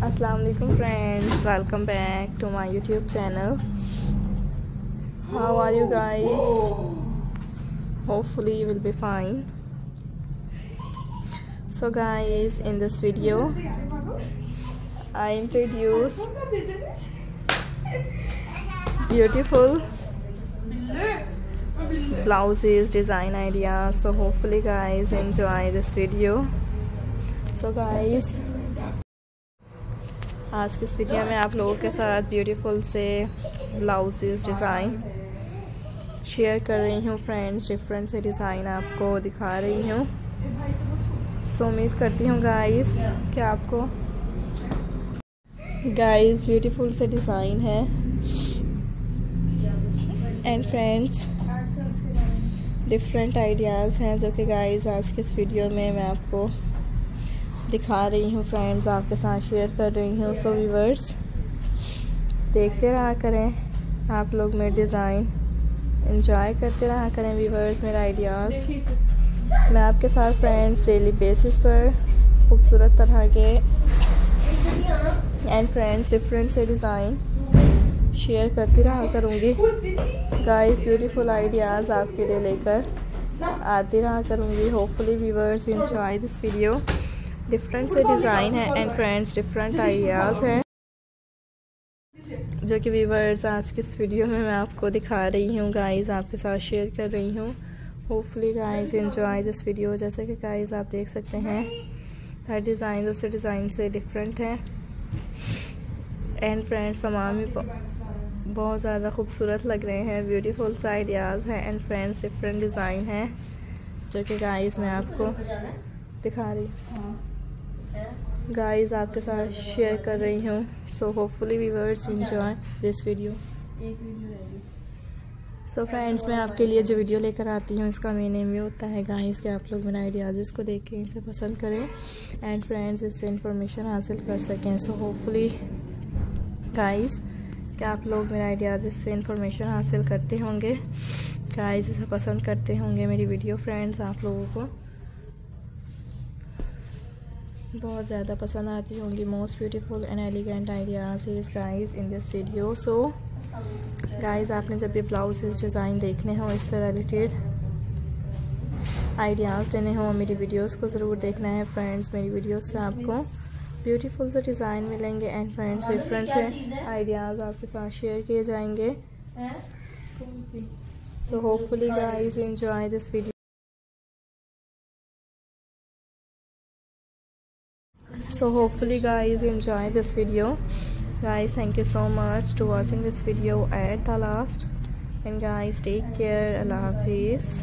Assalamualaikum friends. Welcome back to my youtube channel. How are you guys? Hopefully you will be fine. So guys in this video I introduce beautiful blouses design ideas. So hopefully guys enjoy this video. So guys आज की इस video में आप लोगों के साथ beautiful से blouses design share कर रही हूँ फ्रेंड्स डिफरेंट से डिज़ाइन आपको दिखा रही हूँ। सो उम्मीद करती हूँ गाइस कि आपको गाइस ब्यूटीफुल से डिज़ाइन है। एंड फ्रेंड्स डिफरेंट आइडियाज़ हैं जो कि गाइस आज के इस वीडियो में मैं आपको दिखा रही हूँ फ्रेंड्स आपके साथ शेयर कर रही हूँ सो व्यूवर्स देखते रहा करें, आप लोग मेरे डिज़ाइन इंजॉय करते रहा करें व्यूवर्स मेरे आइडियाज़ मैं आपके साथ फ्रेंड्स डेली बेसिस पर खूबसूरत तरह के एंड फ्रेंड्स डिफरेंट से डिज़ाइन शेयर करती रहा करूँगी। गाइस ब्यूटीफुल आइडियाज़ आपके लिए लेकर आती रहा करूँगी। Hopefully viewers enjoy this video different से डिज़ाइन है एंड फ्रेंड्स डिफरेंट आइडियाज़ हैं। जो कि वीवर्स आज की इस वीडियो में मैं आपको दिखा रही हूँ गाइस आपके साथ शेयर कर रही हूँ। Hopefully guys enjoy this video जैसे कि गाइस आप देख सकते हैं, हर डिज़ाइन दूसरे डिज़ाइन से डिफरेंट है। एंड फ्रेंड्स तमाम ही बहुत ज़्यादा खूबसूरत लग रहे हैं ब्यूटीफुल सा आइडियाज़ हैं एंड फ्रेंड्स डिफरेंट डिज़ाइन है। जो कि गाइस मैं आपको दिखा रही हूँ। गाइस आपके साथ शेयर कर रही हूँ। So hopefully viewers enjoy this video so friends मैं आपके लिए जो वीडियो लेकर आती हूँ इसका मेन एम ये होता है गाइस कि आप लोग मेरे आइडियाज़ इसको देखें इसे पसंद करें एंड फ्रेंड्स इससे इंफॉर्मेशन हासिल कर सकें। सो होपफुली गाइस कि आप लोग मेरे आइडियाज़ इससे इंफॉर्मेशन हासिल करते होंगे। गाइस इसे पसंद करते होंगे मेरी वीडियो फ्रेंड्स आप लोगों को। बहुत ज़्यादा पसंद आती होंगी most beautiful and elegant ideas is guys in this video so guys आपने जब भी ब्लाउजेस डिज़ाइन देखने हो इससे रिलेटेड आइडियाज़ लेने हों मेरी वीडियोस को ज़रूर देखना है फ्रेंड्स मेरी वीडियोस से आपको ब्यूटीफुल से डिज़ाइन मिलेंगे एंड फ्रेंड्स डिफरेंट से आइडियाज़ आपके साथ शेयर किए जाएँगे। So hopefully guys enjoy this video so hopefully guys enjoy this video. Guys thank you so much to watching this video at the last. And guys take care. Allah hafiz